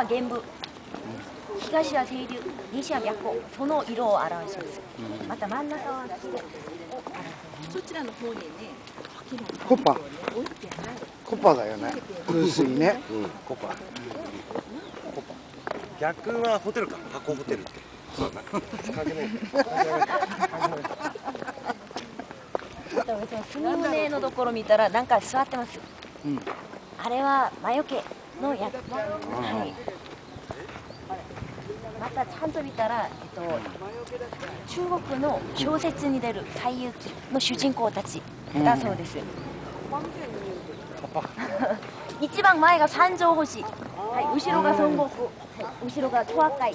は玄武。東は清流西は白虎。その色を表します、また真ん中はそちらの方にねコッパ。コッパだよね。風水ね。うん。コパ。コパ。逆はホテルか。箱ホテルって。そうだな関係ないのところ見たらなんか座ってます、うん。あれは魔除けの役はいまたちゃんと見たら、えっと、中国の小説に出る「西遊記」の主人公たちだそうです、一番前が三条星、はい、後ろが孫悟空、はい、後ろがトアカイ、